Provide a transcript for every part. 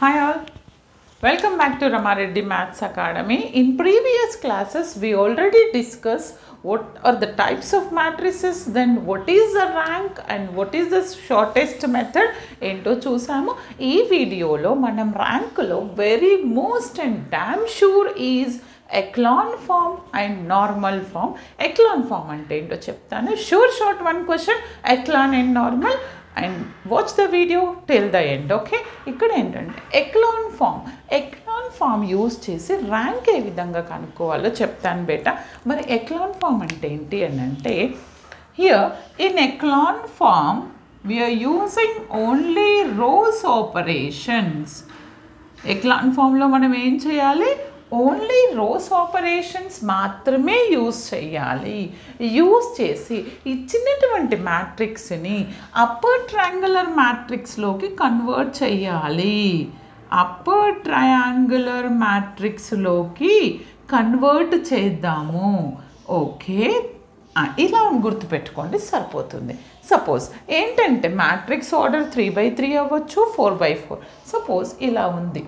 Hi all welcome back to Ramareddy maths academy in previous classes we already discuss what are the types of matrices then what is the rank and what is the shortest method ఏంటో చూసాము. ఈ వీడియోలో మనం ర్యాంకులో very most and damn sure is echelon form and normal form. Echelon form అంటే ఏంటో చెప్తాను. Sure short one question. Echelon and normal. And watch the video till the end okay? ఇక్కడ ఏంటంటే echelon form. Echelon form use చేసి rank ఏ విధంగా కనుక్కోవాలో చెప్తాను బేట. మరి ఎక్లాన్ ఫామ్ అంటే ఏంటి అని అంటే here in echelon form we are using only rows operations echelon ఫామ్లో మనం ఏం చేయాలి? ఓన్లీ రోస్ ఆపరేషన్స్ మాత్రమే యూస్ చేయాలి. యూస్ చేసి ఇచ్చినటువంటి మ్యాట్రిక్స్ని అప్పర్ ట్రయాంగులర్ మ్యాట్రిక్స్లోకి కన్వర్ట్ చేయాలి. అప్పర్ ట్రయాంగులర్ మ్యాట్రిక్స్లోకి కన్వర్ట్ చేద్దాము. ఓకే? ఇలా గుర్తుపెట్టుకోండి సరిపోతుంది. సపోజ్ ఏంటంటే matrix order three by three అవ్వచ్చు ఫోర్ బై ఫోర్ సపోజ్ ఇలా ఉంది.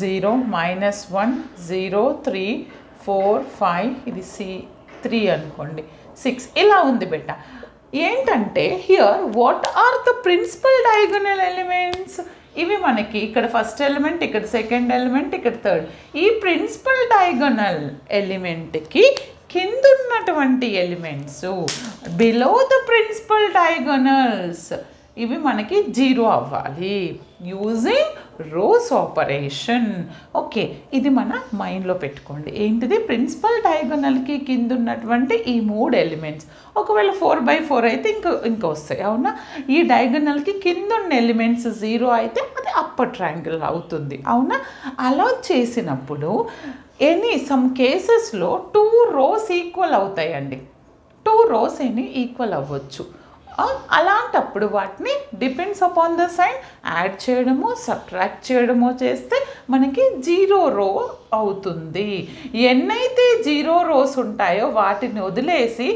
Zero minus one zero three four five ఇది సి త్రీ అనుకోండి. సిక్స్. ఇలా ఉంది బెట్ట ఏంటంటే here what are the principal diagonal elements ఇవి మనకి ఇక్కడ ఫస్ట్ ఎలిమెంట్ ఇక్కడ సెకండ్ ఎలిమెంట్ ఇక్కడ థర్డ్ ఈ ప్రిన్సిపల్ డయాగనల్ ఎలిమెంట్కి కింద ఉన్నటువంటి elements below the principal diagonals ఇవి మనకి జీరో అవ్వాలి. యూజింగ్ రోస్ ఆపరేషన్ ఓకే ఇది మన మైండ్లో పెట్టుకోండి. ఏంటిది? ప్రిన్సిపల్ డయాగనల్కి కింద ఉన్నటువంటి ఈ మూడు ఎలిమెంట్స్ ఒకవేళ ఫోర్ బై ఫోర్ అయితే ఇంకో ఇంకా వస్తాయి అవునా? ఈ డయాగనల్కి కింద ఉన్న ఎలిమెంట్స్ జీరో అయితే అది అప్పర్ ట్రయాంగిల్ అవుతుంది అవునా? అలా చేసినప్పుడు ఎనీ సమ్ కేసెస్లో టూ రోస్ ఈక్వల్ అవుతాయండి. టూ రోస్ ఎనీ ఈక్వల్ అవ్వచ్చు. అలాంటప్పుడు వాటిని depends upon the sign add చేయడము సబ్ట్రాక్ట్ చేయడము చేస్తే మనకి జీరో రో అవుతుంది. ఎన్నైతే జీరో రోస్ ఉంటాయో వాటిని వదిలేసి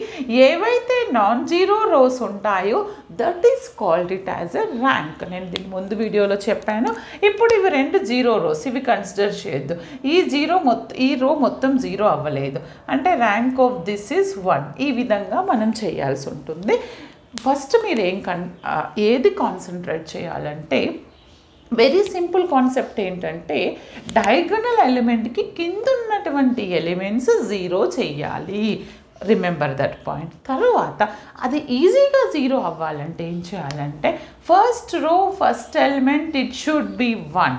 ఏవైతే నాన్ జీరో రోస్ ఉంటాయో that is called it as a rank నేను దీని ముందు వీడియోలో చెప్పాను. ఇప్పుడు ఇవి రెండు జీరో రోస్ ఇవి కన్సిడర్ చేయొద్దు. ఈ జీరో మొత్తం ఈ రో మొత్తం జీరో అవ్వలేదు. అంటే rank of this is one ఈ విధంగా మనం చేయాల్సి ఉంటుంది. ఫస్ట్ మీరు ఏం కన్ ఏది కాన్సన్ట్రేట్ చేయాలంటే వెరీ సింపుల్ కాన్సెప్ట్ ఏంటంటే డయాగనల్ ఎలిమెంట్కి కింద ఉన్నటువంటి ఎలిమెంట్స్ జీరో చేయాలి. రిమెంబర్ దట్ పాయింట్ తర్వాత అది ఈజీగా జీరో అవ్వాలంటే ఏం చేయాలంటే first row first element it should be one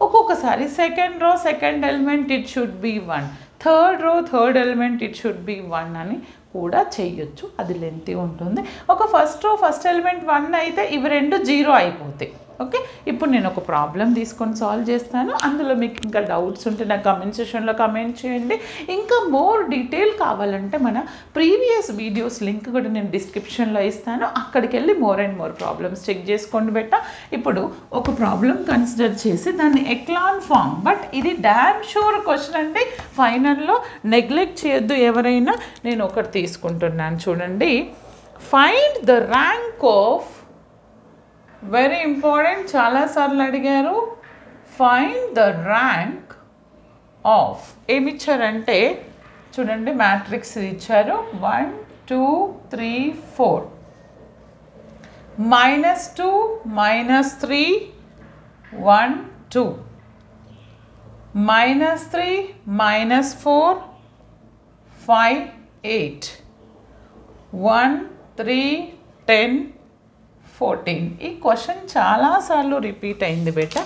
ఒక్కొక్కసారి second row second element it should be one third row third element it should be one అని కూడా చేయొచ్చు. అది లెంతీ ఉంటుంది. ఒక first row first element one అయితే ఇవి రెండు జీరో అయిపోతాయి. ఓకే? ఇప్పుడు నేను ఒక ప్రాబ్లం తీసుకొని సాల్వ్ చేస్తాను. అందులో మీకు ఇంకా డౌట్స్ ఉంటే నాకు కమెంట్ సెషన్లో కమెంట్ చేయండి. ఇంకా మోర్ డీటెయిల్ కావాలంటే మన ప్రీవియస్ వీడియోస్ లింక్ కూడా నేను డిస్క్రిప్షన్లో ఇస్తాను. అక్కడికి వెళ్ళి more and more problems check చేసుకోండి బెట్ట ఇప్పుడు ఒక ప్రాబ్లం కన్సిడర్ చేసి దాన్ని ఎక్లాన్ ఫామ్ బట్ ఇది డ్యామ్ షూర్ క్వశ్చన్ అంటే ఫైనల్లో నెగ్లెక్ట్ చేయొద్దు ఎవరైనా. నేను ఒకటి తీసుకుంటున్నాను చూడండి. Find the rank of very important చాలాసార్లు అడిగారు. ఫైండ్ ద ర్యాంక్ ఆఫ్ ఏమి ఇచ్చారంటే చూడండి మ్యాట్రిక్స్ ఇచ్చారు. One two three four minus two minus three one two minus three minus four five eight one three ten fourteen ఈ question చాలాసార్లు repeat అయింది బేట.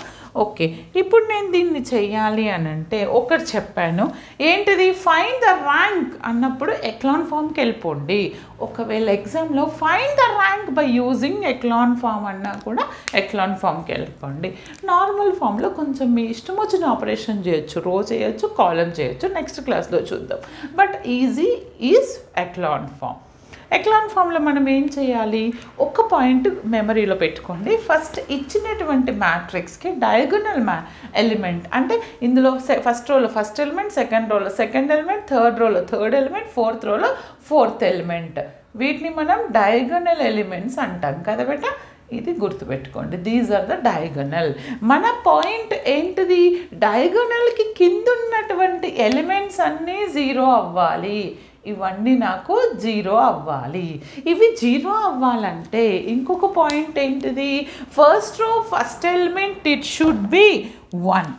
ఓకే ఇప్పుడు నేను దీన్ని చెయ్యాలి అని అంటే ఒకటి చెప్పాను. ఏంటిది? ఫైన్ ద ర్యాంక్ అన్నప్పుడు ఎక్లాన్ ఫామ్కి వెళ్ళిపోండి. ఒకవేళ ఎగ్జామ్లో find the rank by using echelon form అన్నా కూడా ఎక్లాన్ ఫామ్కి వెళ్ళిపోండి. నార్మల్ ఫామ్లో కొంచెం మీ ఇష్టం వచ్చిన ఆపరేషన్ చేయొచ్చు. రో చేయొచ్చు కాలం చేయొచ్చు నెక్స్ట్ క్లాస్లో చూద్దాం. But easy is echelon form echelon ఫామ్లో మనం ఏం చేయాలి? ఒక పాయింట్ మెమరీలో పెట్టుకోండి. ఫస్ట్ ఇచ్చినటువంటి మ్యాట్రిక్స్కి డయాగనల్ మ్యా ఎలిమెంట్ అంటే ఇందులో ఫస్ట్ రోలో ఫస్ట్ ఎలిమెంట్ సెకండ్ రోలో సెకండ్ ఎలిమెంట్ థర్డ్ రోలో థర్డ్ ఎలిమెంట్ ఫోర్త్ రోలో ఫోర్త్ ఎలిమెంట్. వీటిని మనం డయాగనల్ ఎలిమెంట్స్ అంటాం కదా బేట? ఇది గుర్తుపెట్టుకోండి. These are the diagonal. మన పాయింట్ ఏంటిది? డయాగనల్కి కింద ఉన్నటువంటి ఎలిమెంట్స్ అన్నీ జీరో అవ్వాలి. ఇవన్నీ నాకు జీరో అవ్వాలి. ఇవి జీరో అవ్వాలంటే ఇంకొక పాయింట్ ఏంటిది? First row first element it should be one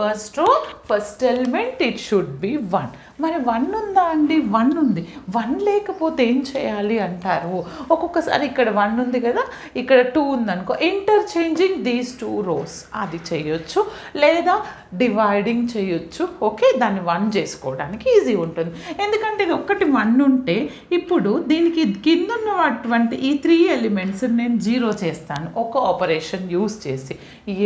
first row first element it should be one మరి వన్ ఉందా అండి? వన్ ఉంది. వన్ లేకపోతే ఏం చేయాలి అంటారు? ఒక్కొక్కసారి ఇక్కడ వన్ ఉంది కదా? ఇక్కడ టూ ఉందనుకో. ఇంటర్చేంజింగ్ దీస్ టూ రోస్ అది చేయొచ్చు. లేదా డివైడింగ్ చేయొచ్చు. ఓకే దాన్ని వన్ చేసుకోవడానికి ఈజీ ఉంటుంది. ఎందుకంటే ఇది ఒక్కటి వన్ ఉంటే ఇప్పుడు దీనికి కింద ఉన్నటువంటి ఈ త్రీ ఎలిమెంట్స్ నేను జీరో చేస్తాను. ఒక ఆపరేషన్ యూస్ చేసి.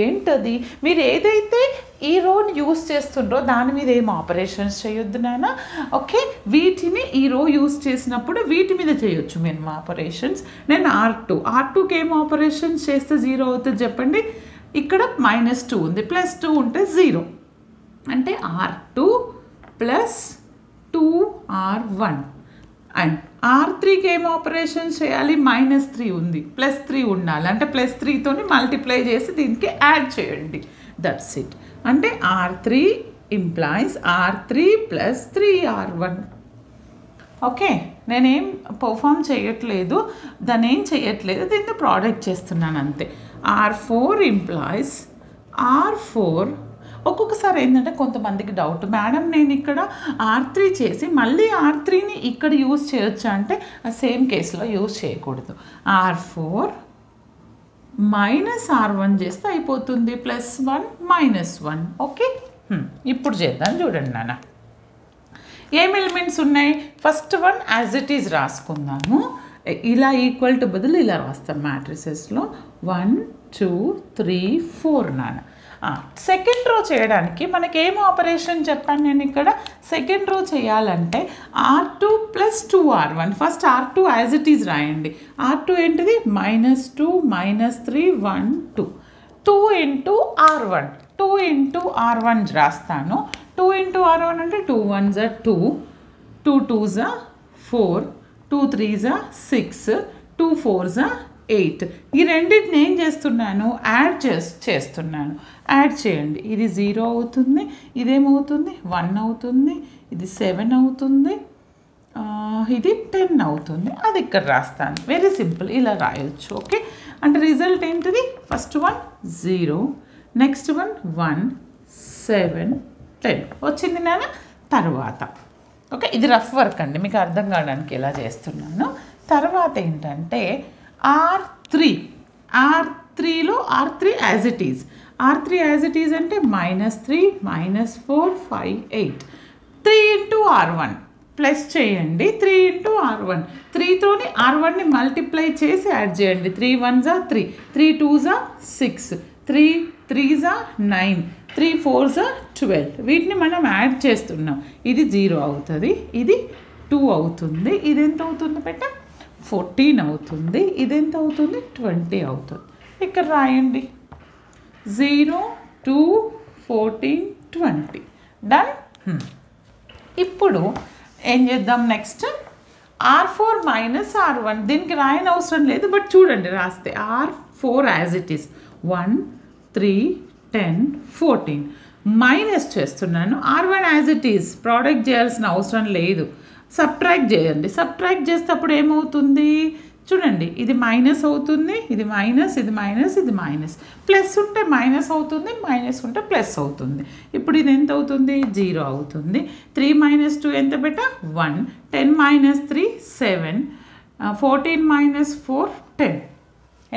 ఏంటది? మీరు ఏదైతే ఈ రోని యూస్ చేస్తుండ్రో దాని మీద ఏం ఆపరేషన్స్ చేయొద్దు నాన్న ఓకే వీటిని ఈ రో యూస్ చేసినప్పుడు వీటి మీద చేయొచ్చు మేము ఆపరేషన్స్. నేను ఆర్ టూ. ఆర్ టూకి ఏం ఆపరేషన్స్ చేస్తే జీరో అవుతుంది చెప్పండి? ఇక్కడ మైనస్ టూ ఉంది. ప్లస్ టూ ఉంటే జీరో అంటే R two plus two R one and R త్రీకి ఏం ఆపరేషన్ చేయాలి? మైనస్ త్రీ ఉంది. ప్లస్ త్రీ ఉండాలి. అంటే ప్లస్ త్రీతోని మల్టిప్లై చేసి దీనికి యాడ్ చేయండి. దట్స్ ఇట్ అంటే R three implies R three plus three R one okay నేనేం పర్ఫామ్ చేయట్లేదు. దాన్ని ఏం చేయట్లేదు. దీన్ని ప్రోడక్ట్ చేస్తున్నాను అంతే. R four implies R four ఒక్కొక్కసారి ఏంటంటే కొంతమందికి డౌట్ మేడం నేను ఇక్కడ ఆర్ త్రీ చేసి మళ్ళీ ఆర్ త్రీని ఇక్కడ యూజ్ చేయొచ్చా అంటే ఆ సేమ్ కేసులో యూజ్ చేయకూడదు. R four minus R one చేస్తే అయిపోతుంది. Plus one minus one okay ఇప్పుడు చేద్దాం చూడండి నాన్న. ఏం ఎలిమెంట్స్ ఉన్నాయి? First one as it is రాసుకుందాము. ఇలా ఈక్వల్ టు బదులు ఇలా రాస్తాం మ్యాట్రిసెస్లో వన్ టూ త్రీ ఫోర్ నాన్న. సెకండ్ రో చేయడానికి మనకి ఏం ఆపరేషన్ చెప్పాను నేను ఇక్కడ? సెకండ్ రో చేయాలంటే R two plus two R one first R two as it is రాయండి. ఆర్ టూ ఏంటిది? Minus two minus three one two two into R one two into R one రాస్తాను. Two into R one అంటే two one జా two two two జా four two త్రీజా six two ఫోర్జా eight. ఈ రెండింటిని ఏం చేస్తున్నాను? యాడ్ చేస్ చేస్తున్నాను. యాడ్ చేయండి. ఇది జీరో అవుతుంది ఇదేమవుతుంది? వన్ అవుతుంది ఇది సెవెన్ అవుతుంది ఇది టెన్ అవుతుంది. అది ఇక్కడ రాస్తాను. Very simple. ఇలా రాయొచ్చు. ఓకే? అంటే రిజల్ట్ ఏంటిది? First one zero next one one seven ten. వచ్చింది నేను తర్వాత. ఓకే ఇది రఫ్ వర్క్ అండి. మీకు అర్థం కావడానికి ఎలా చేస్తున్నాను. తర్వాత ఏంటంటే ఆర్ త్రీ ఆర్ త్రీలో R three as it is R three as it is అంటే minus three minus four five eight three into R one plus చేయండి. త్రీ ఇంటూ ఆర్ వన్ త్రీతోని ఆర్ వన్ని మల్టిప్లై చేసి యాడ్ చేయండి. Three one జా three three two జా six three three జా nine three fours twelve. వీటిని మనం యాడ్ చేస్తున్నాం. ఇది జీరో అవుతుంది ఇది టూ అవుతుంది ఇది ఎంత అవుతుంది బెట్ట ఫోర్టీన్ అవుతుంది ఇది ఎంత అవుతుంది? ట్వంటీ అవుతుంది. ఇక్కడ రాయండి. Zero two fourteen twenty. Done hmm. ఇప్పుడు ఏం చేద్దాం next R four minus R one దీనికి రాయని అవసరం లేదు బట్ చూడండి రాస్తే R four as it is one three ten fourteen. Minus చేస్తున్నాను. R one as it is product చేయాల్సిన అవసరం లేదు. సబ్ట్రాక్ట్ చేయండి. సబ్ట్రాక్ట్ చేస్తే అప్పుడు ఏమవుతుంది? చూడండి. ఇది మైనస్ అవుతుంది. ఇది మైనస్. ఇది మైనస్. ఇది మైనస్. ప్లస్ ఉంటే మైనస్ అవుతుంది. మైనస్ ఉంటే ప్లస్ అవుతుంది. ఇప్పుడు ఇది ఎంత అవుతుంది? జీరో అవుతుంది. త్రీ మైనస్ టూ ఎంత బెట? One. Ten minus three seven. Fourteen minus four ten.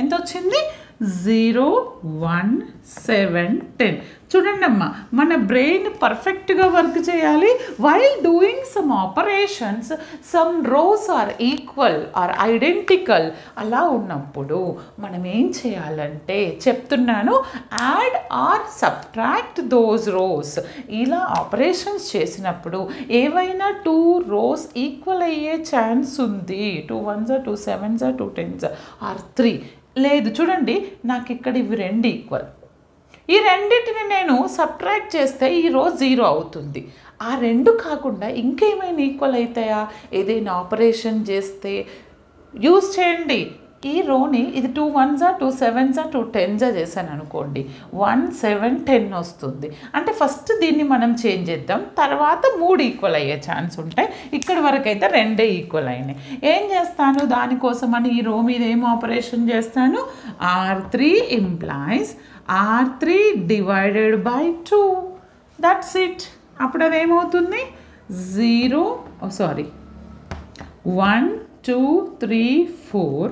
ఎంత వచ్చింది? Zero one seven ten. చూడండి అమ్మా మన బ్రెయిన్ పర్ఫెక్ట్గా వర్క్ చేయాలి. While doing some operations some rows are equal or identical అలా ఉన్నప్పుడు మనం ఏం చేయాలంటే చెప్తున్నాను add or subtract those rows ఇలా ఆపరేషన్స్ చేసినప్పుడు ఏవైనా టూ రోస్ ఈక్వల్ అయ్యే ఛాన్స్ ఉంది. Two ones two sevens two tens or three లేదు. చూడండి నాకు ఇక్కడ ఇవి రెండు ఈక్వల్ ఈ రెండింటిని నేను సబ్ట్రాక్ట్ చేస్తే ఈ రోజు జీరో అవుతుంది. ఆ రెండు కాకుండా ఇంకేమైనా ఈక్వల్ అవుతాయా? ఏదైనా ఆపరేషన్ చేస్తే యూస్ చేయండి. ఈ రోని ఇది టూ వన్సా టూ సెవెన్సా టూ టెన్జా చేశాను అనుకోండి. వన్ సెవెన్ టెన్ వస్తుంది. అంటే ఫస్ట్ దీన్ని మనం చేంజ్ చేద్దాం. తర్వాత మూడు ఈక్వల్ అయ్యే ఛాన్స్ ఉంటాయి. ఇక్కడ వరకు అయితే రెండే ఈక్వల్ అయినాయి. ఏం చేస్తాను? దానికోసం అని ఈ రో మీద ఏం ఆపరేషన్ చేస్తాను? R three implies R three divided by two. That's it అప్పుడు అది ఏమవుతుంది? Zero sorry. One two three four.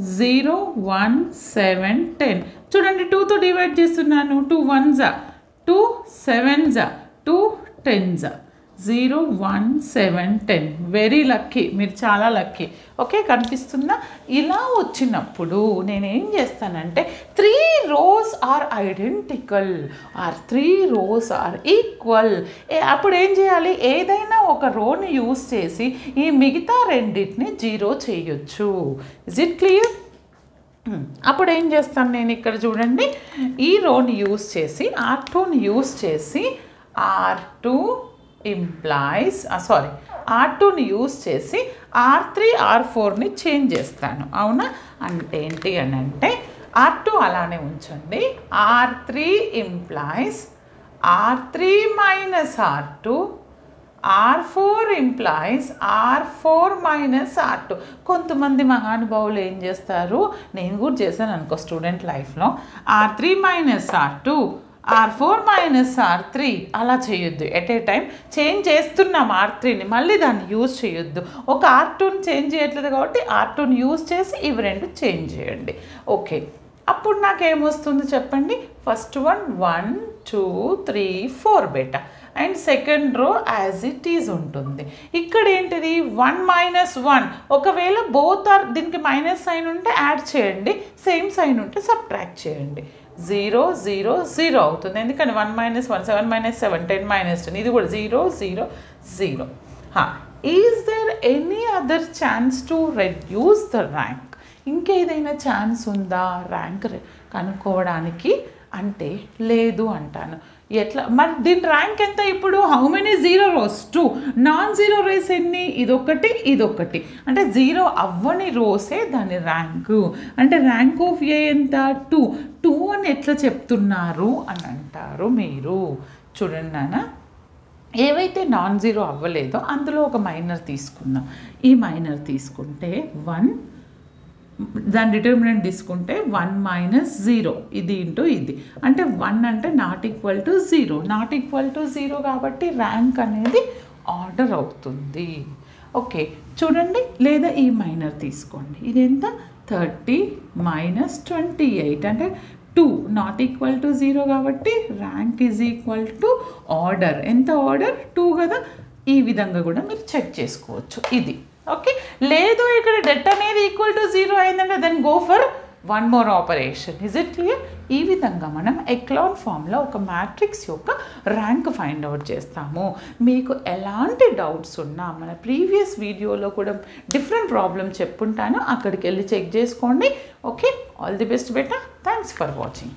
Zero one seven ten చూడండి టూతో డివైడ్ చేస్తున్నాను. టూ వన్జా టూ సెవెన్జా two టెన్జా zero one seven ten. Very lucky మీరు చాలా లక్కీ ఓకే కనిపిస్తుందా ఇలా వచ్చినప్పుడు నేనేం చేస్తానంటే three rows are identical or three rows are equal అప్పుడు ఏం చేయాలి? ఏదైనా ఒక రోని యూస్ చేసి ఈ మిగతా రెండింటిని జీరో చేయొచ్చు. ఇజ్ ఇట్ క్లియర్ అప్పుడు ఏం చేస్తాను నేను ఇక్కడ చూడండి. ఈ రోని యూస్ చేసి ఆర్ టూని యూస్ చేసి R two implies sorry R టూని యూస్ చేసి ఆర్ త్రీ ఆర్ ఫోర్ని చేంజ్ చేస్తాను. అవునా? అంటే ఏంటి అని అంటే ఆర్ టూ అలానే ఉంచండి. R three implies R three minus R two R four implies R four minus R two కొంతమంది మహానుభావులు ఏం చేస్తారు? నేను కూడా చేశాను అనుకో స్టూడెంట్ లైఫ్లో R three minus R two R four minus R three అలా చేయొద్దు. ఎట్ ఏ టైం చేంజ్ చేస్తున్నాం ఆర్ త్రీని మళ్ళీ దాన్ని యూజ్ చేయొద్దు. ఒక ఆర్ టూని చేంజ్ చేయట్లేదు కాబట్టి ఆర్ టూని యూజ్ చేసి ఇవి రెండు చేంజ్ చేయండి. ఓకే అప్పుడు నాకేమొస్తుంది చెప్పండి? First one one two three four beta and second row as it is ఉంటుంది. ఇక్కడ ఏంటిది? వన్ మైనస్ వన్ ఒకవేళ బోత్ ఆర్ దీనికి మైనస్ సైన్ ఉంటే యాడ్ చేయండి. సేమ్ సైన్ ఉంటే సబ్ట్రాక్ట్ చేయండి. జీరో జీరో జీరో అవుతుంది. ఎందుకంటే one minus one seven minus seven ten minus ten. ఇది కూడా zero zero zero. Is there any other chance to reduce the rank ఇంకేదైనా ఛాన్స్ ఉందా? ర్యాంక్ కనుక్కోవడానికి? అంటే లేదు అంటాను. ఎట్లా? మరి దీని ర్యాంక్ ఎంత ఇప్పుడు? How many zero rows two non zero rows ఎన్ని? ఇదొకటి ఇదొకటి అంటే జీరో అవ్వని రోసే దాని ర్యాంకు అంటే ర్యాంక్ ఆఫ్ ఏ ఎంత? టూ టూ అని ఎట్లా చెప్తున్నారు అని అంటారు మీరు. చూడండి నాన్న. ఏవైతే నాన్ జీరో అవ్వలేదో అందులో ఒక మైనర్ తీసుకుందాం. ఈ మైనర్ తీసుకుంటే వన్ దాని డిటర్మినెంట్ తీసుకుంటే వన్ మైనస్ జీరో ఇది ఇంటూ ఇది. అంటే వన్ అంటే not equal to zero not equal to zero కాబట్టి ర్యాంక్ అనేది ఆర్డర్ అవుతుంది. ఓకే చూడండి. లేదా ఈ మైనర్ తీసుకోండి. ఇది ఎంత? థర్టీ మైనస్ ట్వంటీ ఎయిట్ అంటే two not equal to zero కాబట్టి rank is equal to order ఎంత ఆర్డర్ టూ కదా? ఈ విధంగా కూడా మీరు చెక్ చేసుకోవచ్చు. ఇది. ఓకే లేదు ఇక్కడ డెట్ అనేది ఈక్వల్ టు జీరో అయిందంటే then go for one more operation is it clear ఈ విధంగా మనం ఎక్లాన్ ఫామ్లో ఒక మ్యాట్రిక్స్ యొక్క ర్యాంక్ ఫైండ్ అవుట్ చేస్తాము. మీకు ఎలాంటి డౌట్స్ ఉన్నా మన ప్రీవియస్ వీడియోలో కూడా డిఫరెంట్ ప్రాబ్లమ్ చెప్పుంటాను. అక్కడికి వెళ్ళి చెక్ చేసుకోండి. Okay all the best better thanks for watching